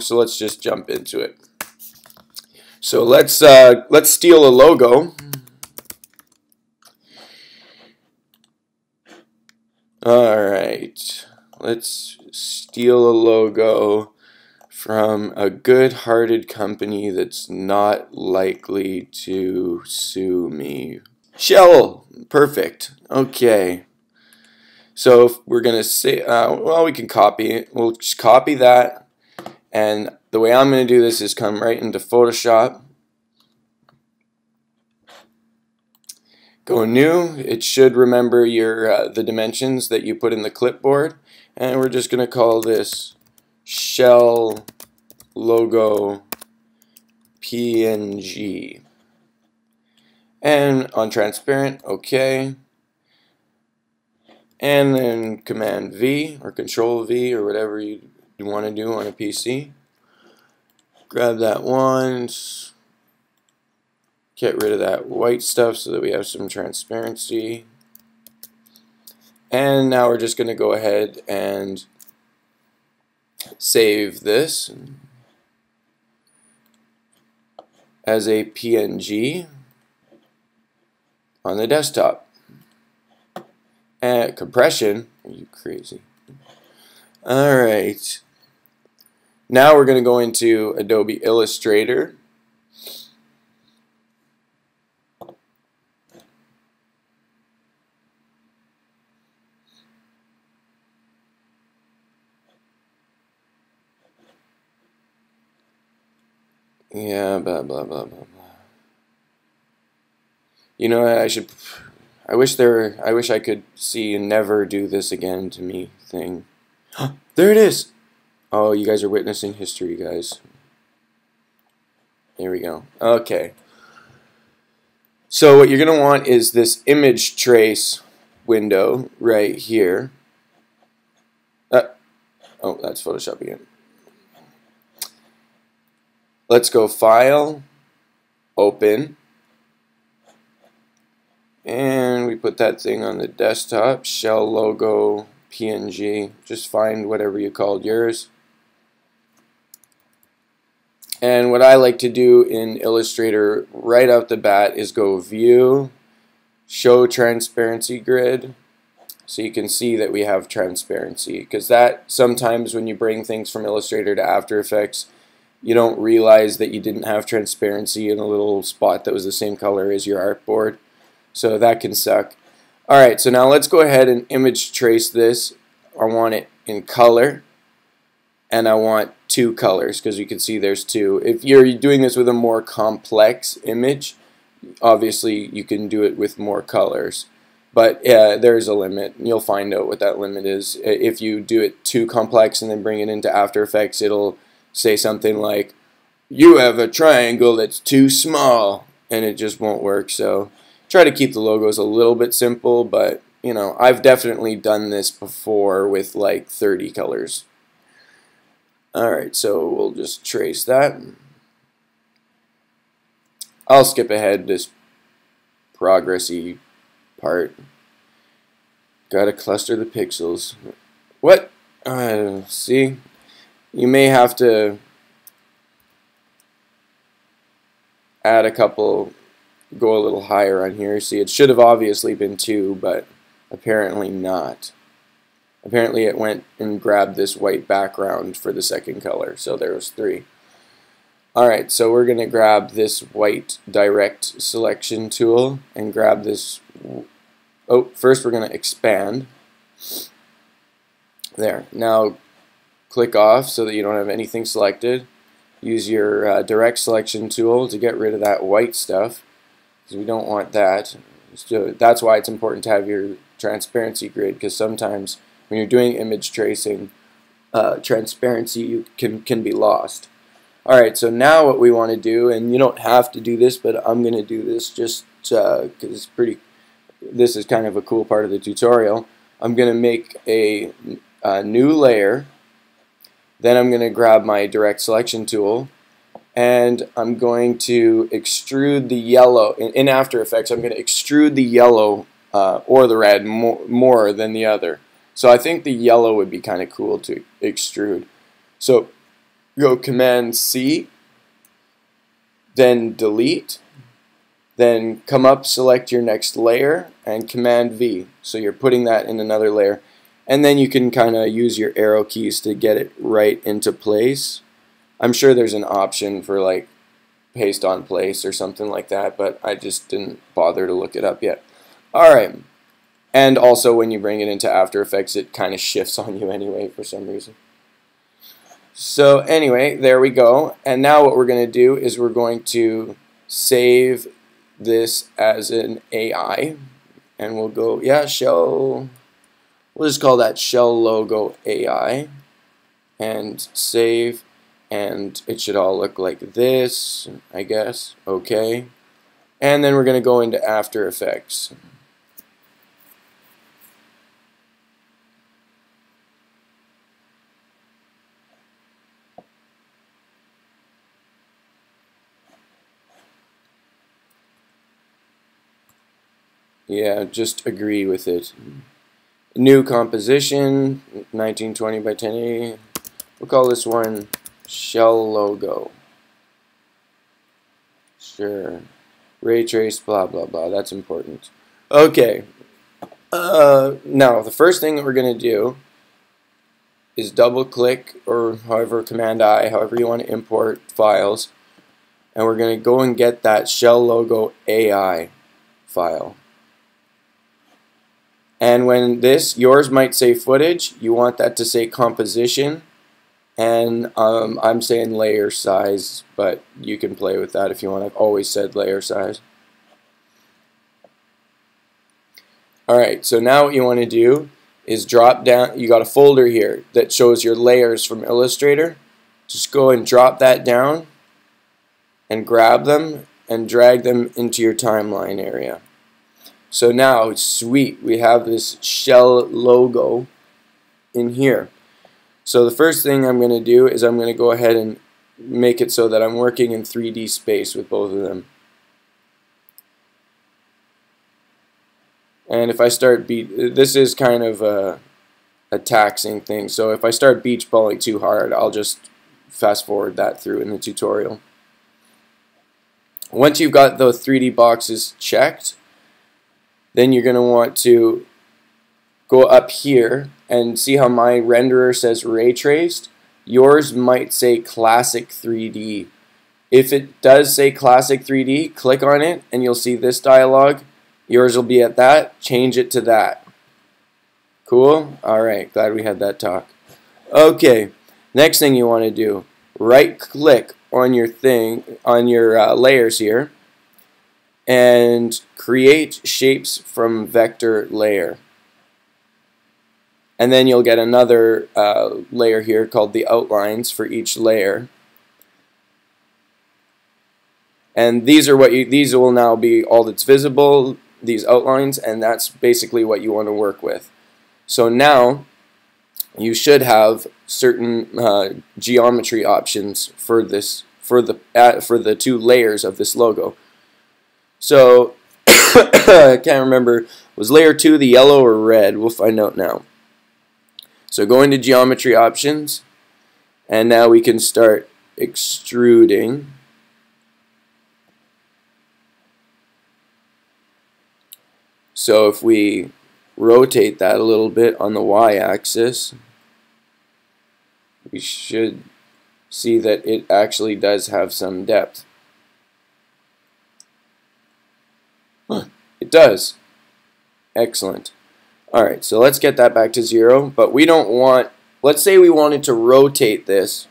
So let's just jump into it. So let's uh, let's steal a logo. All right, let's steal a logo from a good-hearted company that's not likely to sue me. Shell, perfect. Okay. So we're gonna say, uh, well, we can copy it. We'll just copy that, and the way I'm gonna do this is come right into Photoshop. Go new. It should remember your uh, the dimensions that you put in the clipboard, and we're just gonna call this shell logo PNG. And on transparent, okay. And then Command V or Control V or whatever you, you want to do on a PC. Grab that once. Get rid of that white stuff so that we have some transparency. And now we're just going to go ahead and save this as a PNG on the desktop. And compression, are you crazy? Alright. Now we're going to go into Adobe Illustrator. Yeah, blah, blah, blah, blah, blah. You know, I should. I wish there. I wish I could see never do this again to me thing. there it is. Oh, you guys are witnessing history, guys. Here we go. Okay. So what you're going to want is this image trace window right here. Uh, oh, that's Photoshop again. Let's go File, Open, and we put that thing on the desktop, shell logo, PNG, just find whatever you called yours. And what I like to do in Illustrator right out the bat is go View, Show Transparency Grid, so you can see that we have transparency. Because that, sometimes when you bring things from Illustrator to After Effects, you don't realize that you didn't have transparency in a little spot that was the same color as your artboard. So that can suck. Alright, so now let's go ahead and image trace this. I want it in color and I want two colors because you can see there's two. If you're doing this with a more complex image, obviously you can do it with more colors. But uh, there's a limit. You'll find out what that limit is. If you do it too complex and then bring it into After Effects, it'll say something like, you have a triangle that's too small, and it just won't work. So try to keep the logos a little bit simple, but you know, I've definitely done this before with like 30 colors. Alright, so we'll just trace that. I'll skip ahead this progressy part. Gotta cluster the pixels. What? Uh, see? You may have to add a couple go a little higher on here. See, it should have obviously been 2, but apparently not. Apparently it went and grabbed this white background for the second color, so there was 3. Alright, so we're going to grab this white direct selection tool and grab this, oh, first we're going to expand. There, now click off so that you don't have anything selected. Use your uh, direct selection tool to get rid of that white stuff because we don't want that. So that's why it's important to have your transparency grid because sometimes when you're doing image tracing, uh, transparency can, can be lost. Alright, so now what we want to do, and you don't have to do this, but I'm going to do this just because uh, it's pretty, this is kind of a cool part of the tutorial. I'm going to make a, a new layer, then I'm going to grab my direct selection tool, and I'm going to extrude the yellow in, in After Effects I'm going to extrude the yellow uh, or the red more, more than the other so I think the yellow would be kind of cool to extrude so go Command C, then delete, then come up, select your next layer, and Command V. So you're putting that in another layer. And then you can kind of use your arrow keys to get it right into place. I'm sure there's an option for like paste on place or something like that, but I just didn't bother to look it up yet. Alright. And also when you bring it into After Effects, it kind of shifts on you anyway for some reason. So anyway, there we go. And now what we're going to do is we're going to save this as an AI. And we'll go, yeah, shell, we'll just call that shell logo AI. And save. And it should all look like this, I guess. Okay. And then we're going to go into After Effects. Yeah, just agree with it. New composition, 1920 by 1080. We'll call this one shell logo. Sure. Ray trace, blah, blah, blah. That's important. Okay. Uh, now, the first thing that we're going to do is double click, or however, Command I, however you want to import files. And we're going to go and get that shell logo AI file. And when this, yours might say footage, you want that to say composition. And um, I'm saying layer size, but you can play with that if you want. I've always said layer size. Alright, so now what you want to do is drop down, you got a folder here that shows your layers from Illustrator. Just go and drop that down and grab them and drag them into your timeline area. So now, sweet, we have this shell logo in here. So the first thing I'm going to do is I'm going to go ahead and make it so that I'm working in 3D space with both of them. And if I start beat, this is kind of a, a taxing thing. So if I start beach balling too hard, I'll just fast forward that through in the tutorial. Once you've got those 3D boxes checked, then you're going to want to go up here and see how my renderer says ray traced. Yours might say classic 3D. If it does say classic 3D, click on it and you'll see this dialog. Yours will be at that. Change it to that. Cool? Alright, glad we had that talk. Okay, next thing you want to do, right click on your thing, on your uh, layers here and create shapes from vector layer. And then you'll get another uh, layer here called the outlines for each layer. And these are what you, these will now be all that's visible, these outlines, and that's basically what you want to work with. So now you should have certain uh, geometry options for this for the uh, for the two layers of this logo. So, I can't remember, was layer 2 the yellow or red? We'll find out now. So going to geometry options, and now we can start extruding. So if we rotate that a little bit on the y-axis, we should see that it actually does have some depth. It does. Excellent. Alright, so let's get that back to zero, but we don't want, let's say we wanted to rotate this,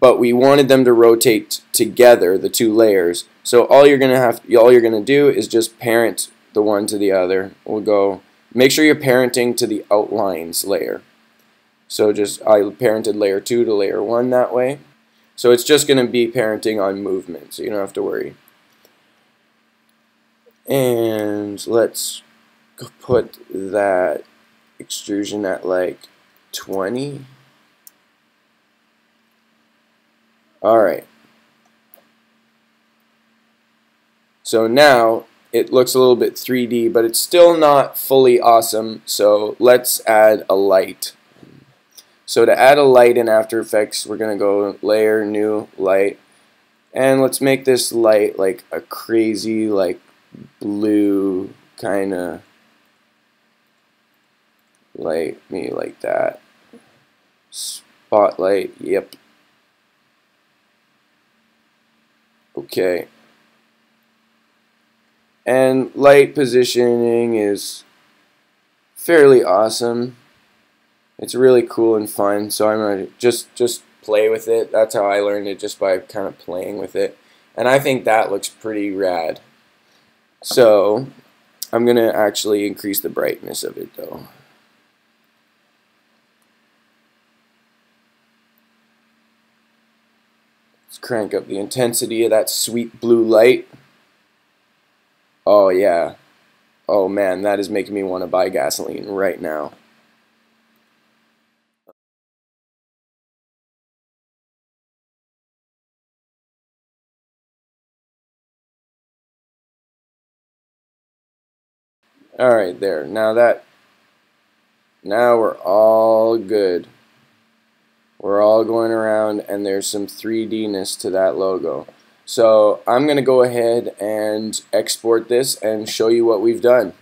but we wanted them to rotate together, the two layers. So all you're gonna have, all you're gonna do is just parent the one to the other. We'll go, make sure you're parenting to the outlines layer. So just, I parented layer 2 to layer 1 that way. So it's just going to be parenting on movement, so you don't have to worry. And let's put that extrusion at like 20. Alright. So now it looks a little bit 3D, but it's still not fully awesome. So let's add a light. So to add a light in After Effects, we're going to go Layer, New, Light. And let's make this light like a crazy, like blue kind of light, me like that. Spotlight, yep. Okay. And light positioning is fairly awesome. It's really cool and fun, so I'm gonna just just play with it. That's how I learned it, just by kind of playing with it. And I think that looks pretty rad. So I'm gonna actually increase the brightness of it though. Let's crank up the intensity of that sweet blue light. Oh yeah. Oh man, that is making me want to buy gasoline right now. Alright, there. Now that, now we're all good. We're all going around and there's some 3D-ness to that logo. So I'm going to go ahead and export this and show you what we've done.